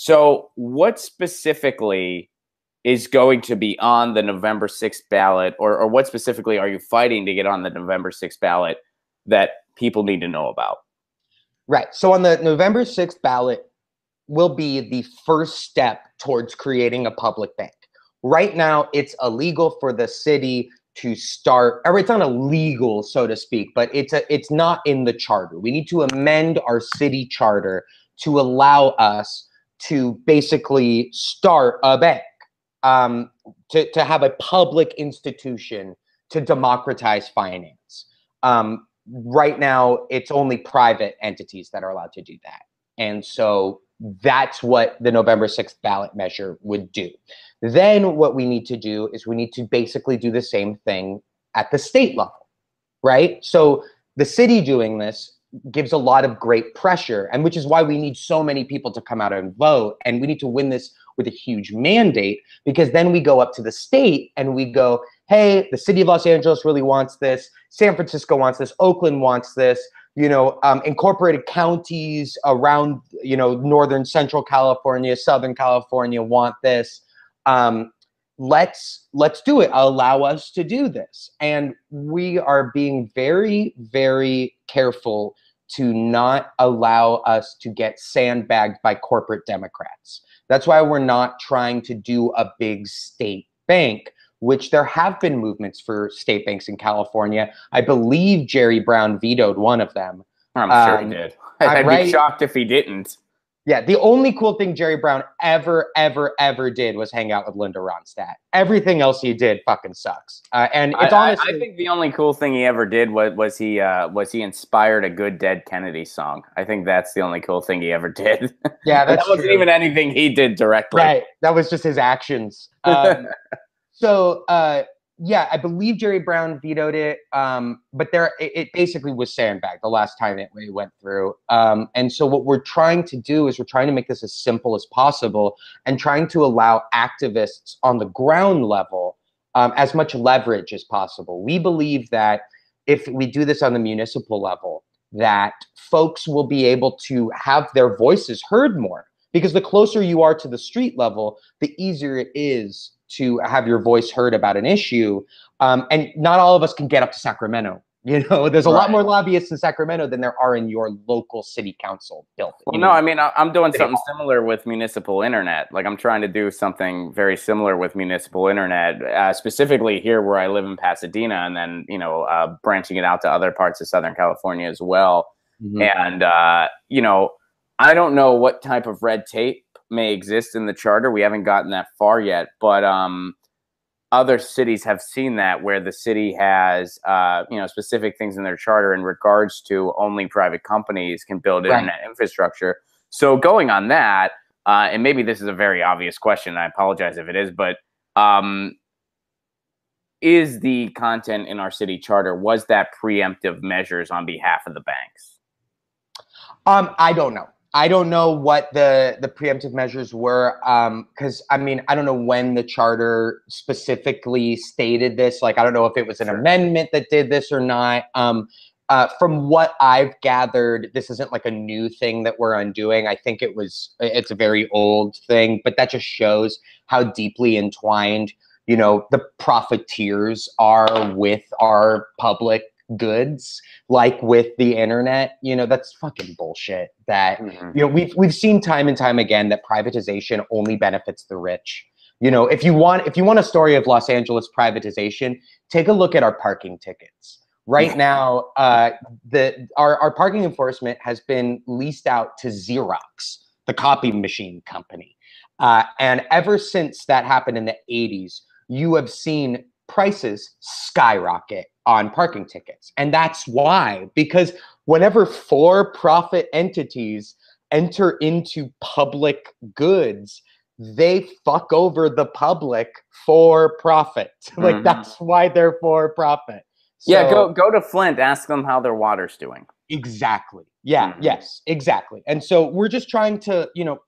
So, what specifically is going to be on the November 6th ballot, or, or what specifically are you fighting to get on the November 6th ballot that people need to know about? Right. So, on the November 6th ballot will be the first step towards creating a public bank. Right now, it's illegal for the city to start, or it's not illegal, so to speak, but it's a, it's not in the charter. We need to amend our city charter to allow us to basically start a bank um, to, to have a public institution to democratize finance. Um, right now, it's only private entities that are allowed to do that. And so that's what the November 6th ballot measure would do. Then what we need to do is we need to basically do the same thing at the state level, right? So the city doing this gives a lot of great pressure, and which is why we need so many people to come out and vote. And we need to win this with a huge mandate because then we go up to the state and we go, hey, the city of Los Angeles really wants this, San Francisco wants this, Oakland wants this, you know, um, incorporated counties around, you know, northern central California, southern California want this. Um, let's let's do it allow us to do this and we are being very very careful to not allow us to get sandbagged by corporate democrats that's why we're not trying to do a big state bank, which there have been movements for state banks in California. I believe Jerry Brown vetoed one of them. I'm sure um, he did. I'd right? be shocked if he didn't. Yeah, the only cool thing Jerry Brown ever, ever, ever did was hang out with Linda Ronstadt. Everything else he did fucking sucks. Uh, and it's I, honestly, I, I, think the only cool thing he ever did was was he uh, was he inspired a good Dead Kennedy song. I think that's the only cool thing he ever did. Yeah, that wasn't true. even anything he did directly. Right, that was just his actions. Um, so uh, yeah, I believe Jerry Brown vetoed it, um, but there it, it, basically was sandbagged the last time it, it went through. Um, and so what we're trying to do is we're trying to make this as simple as possible and trying to allow activists on the ground level um, as much leverage as possible. We believe that if we do this on the municipal level, that folks will be able to have their voices heard more because the closer you are to the street level, the easier it is to have your voice heard about an issue. Um, and not all of us can get up to Sacramento. You know, there's a right. lot more lobbyists in Sacramento than there are in your local city council building. Well, no, I mean, I'm doing something similar with municipal internet. Like, I'm trying to do something very similar with municipal internet, uh, specifically here where I live in Pasadena, and then, you know, uh, branching it out to other parts of Southern California as well. Mm-hmm. And, uh, you know, I don't know what type of red tape may exist in the charter. We haven't gotten that far yet, but um, other cities have seen that where the city has uh, you know specific things in their charter in regards to only private companies can build right. internet infrastructure. So going on that, uh, and maybe this is a very obvious question. I apologize if it is, but um, is the content in our city charter was that preemptive measures on behalf of the banks? Um, I don't know. I don't know what the the preemptive measures were because um, I mean I don't know when the charter specifically stated this. Like I don't know if it was an sure. amendment that did this or not. Um, uh, from what I've gathered, this isn't like a new thing that we're undoing. I think it was it's a very old thing, but that just shows how deeply entwined you know the profiteers are with our public goods like with the internet you know that's fucking bullshit that mm-hmm. you know we've we've seen time and time again that privatization only benefits the rich. You know if you want if you want a story of los angeles privatization take a look at our parking tickets. Right now uh, the our, our parking enforcement has been leased out to xerox the copy machine company. Uh, and ever since that happened in the 80s you have seen prices skyrocket on parking tickets. And that's why, because whenever for profit entities enter into public goods, they fuck over the public for profit. like mm-hmm. that's why they're for profit. So, yeah, go go to Flint, ask them how their water's doing. Exactly. Yeah, mm-hmm. yes, exactly. And so we're just trying to, you know,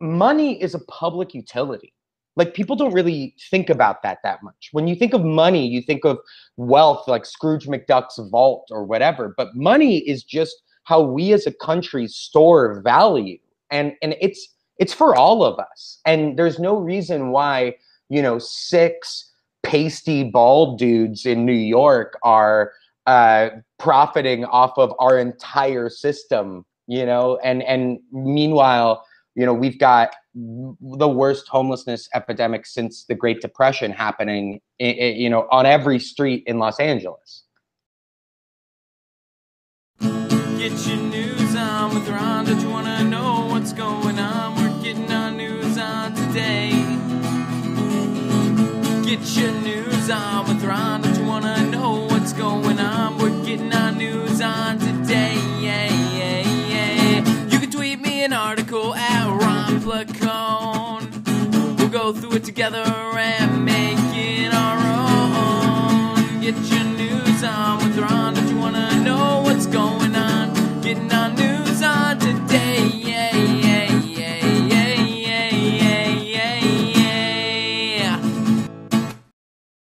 money is a public utility like people don't really think about that that much. When you think of money you think of wealth like scrooge mcduck's vault or whatever but money is just how we as a country store value. And and it's It's for all of us. And there's no reason why, you know, six pasty bald dudes in New York are uh, profiting off of our entire system, you know, and and meanwhile, you know, we've got the worst homelessness epidemic since the Great Depression happening, you know, on every street in Los Angeles. Get your news on with Rhonda. Do you want to know what's going on? We're getting our news on today. Get your news on with Rhonda. Do you want to know what's going on? We're getting our news on today. Yeah, yeah, yeah. You can tweet me an article together and make it our own. Get your news on.